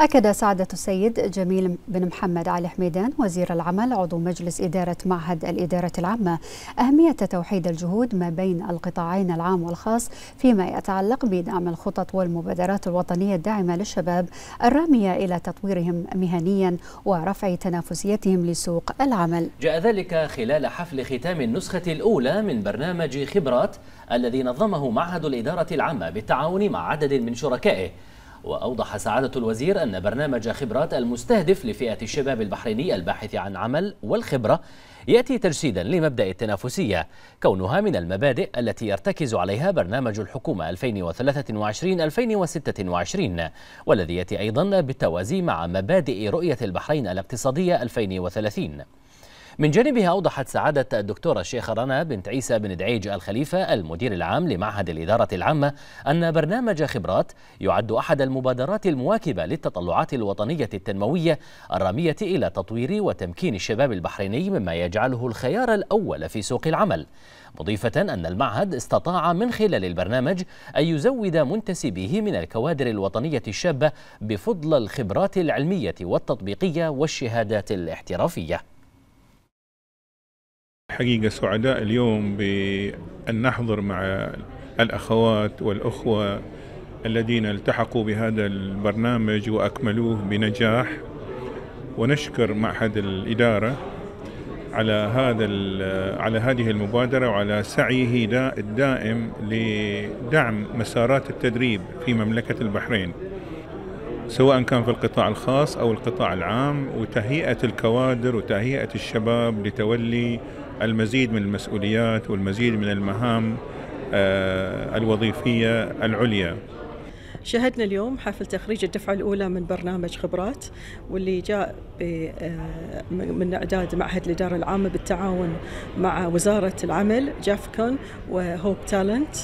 أكد سعادة السيد جميل بن محمد علي حميدان وزير العمل عضو مجلس إدارة معهد الإدارة العامة. أهمية توحيد الجهود ما بين القطاعين العام والخاص فيما يتعلق بدعم الخطط والمبادرات الوطنية الداعمة للشباب الرامية إلى تطويرهم مهنيا ورفع تنافسيتهم لسوق العمل. جاء ذلك خلال حفل ختام النسخة الأولى من برنامج خبرات الذي نظمه معهد الإدارة العامة بالتعاون مع عدد من شركائه. وأوضح سعادة الوزير أن برنامج خبرات المستهدف لفئة الشباب البحريني الباحث عن عمل والخبرة يأتي تجسيدا لمبدأ التنافسية كونها من المبادئ التي يرتكز عليها برنامج الحكومة 2023-2026 والذي يأتي أيضا بالتوازي مع مبادئ رؤية البحرين الاقتصادية 2030 من جانبها أوضحت سعادة الدكتورة الشيخة رنا بنت عيسى بن دعيج الخليفة المدير العام لمعهد الإدارة العامة أن برنامج خبرات يعد أحد المبادرات المواكبة للتطلعات الوطنية التنموية الرامية إلى تطوير وتمكين الشباب البحريني مما يجعله الخيار الأول في سوق العمل. مضيفة أن المعهد استطاع من خلال البرنامج أن يزود منتسبيه من الكوادر الوطنية الشابة بفضل الخبرات العلمية والتطبيقية والشهادات الاحترافية. حقيقة سعداء اليوم بأن نحضر مع الأخوات والأخوة الذين التحقوا بهذا البرنامج وأكملوه بنجاح. ونشكر معهد الإدارة على هذا على هذه المبادرة وعلى سعيه الدائم لدعم مسارات التدريب في مملكة البحرين سواء كان في القطاع الخاص أو القطاع العام وتهيئة الكوادر وتهيئة الشباب لتولي المزيد من المسؤوليات والمزيد من المهام آه، الوظيفية العليا. شهدنا اليوم حفل تخريج الدفعة الأولى من برنامج خبرات واللي جاء آه، من إعداد معهد الإدارة العامة بالتعاون مع وزارة العمل جافكون وهوب تالنت.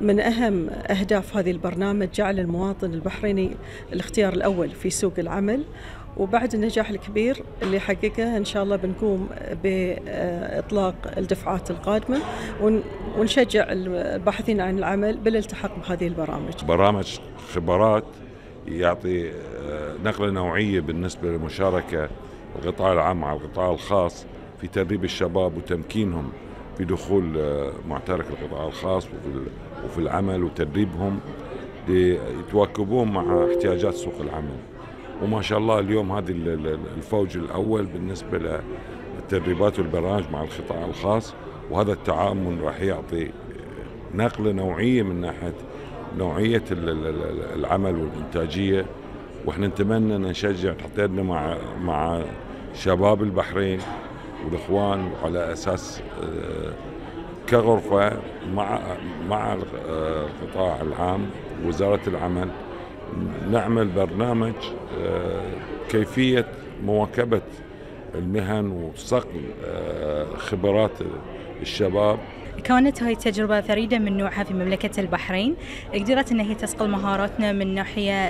من أهم أهداف هذه البرنامج جعل المواطن البحريني الاختيار الأول في سوق العمل. وبعد النجاح الكبير اللي حققه إن شاء الله بنقوم بإطلاق الدفعات القادمة ونشجع الباحثين عن العمل بالالتحاق بهذه البرامج. برامج خبرات يعطي آه، نقلة نوعية بالنسبة للمشاركه القطاع العام مع القطاع الخاص في تدريب الشباب وتمكينهم في دخول آه، معترك القطاع الخاص وفي العمل وتدريبهم ليتواكبون مع احتياجات سوق العمل. وما شاء الله اليوم هذه الفوج الأول بالنسبة للتدريبات والبرامج مع القطاع الخاص وهذا التعاون راح يعطي نقلة نوعية من ناحية نوعية العمل والإنتاجية. وإحنا نتمنى نشجع نحط مع مع شباب البحرين والإخوان على أساس آه، كغرفة مع مع القطاع العام وزارة العمل نعمل برنامج آه، كيفية مواكبة المهن وصقل آه، خبرات الشباب. كانت هاي التجربة فريدة من نوعها في مملكة البحرين. قدرت أن هي تسقل مهاراتنا من ناحية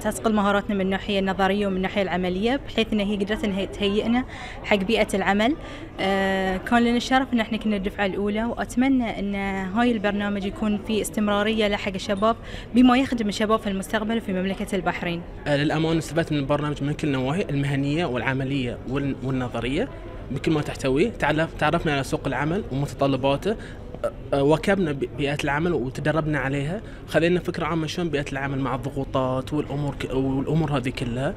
تسقل مهاراتنا من الناحية النظرية ومن الناحية العملية بحيث أن هي قدرت أن هي تهيئنا حق بيئة العمل. آه، كان لنا الشرف أن إحنا كنا الدفعة الأولى وأتمنى أن هاي البرنامج يكون في استمرارية له حق الشباب بما يخدم الشباب في المستقبل في مملكة البحرين. آه، للأمانة استفدت من البرنامج من كل نواحي المهنية والعملية والنظرية. بكل ما تحتويه. تعرفنا على سوق العمل ومتطلباته. واكبنا بيئة العمل وتدربنا عليها. خلينا فكرة عامة شلون بيئة العمل مع الضغوطات والأمور والأمور هذه كلها.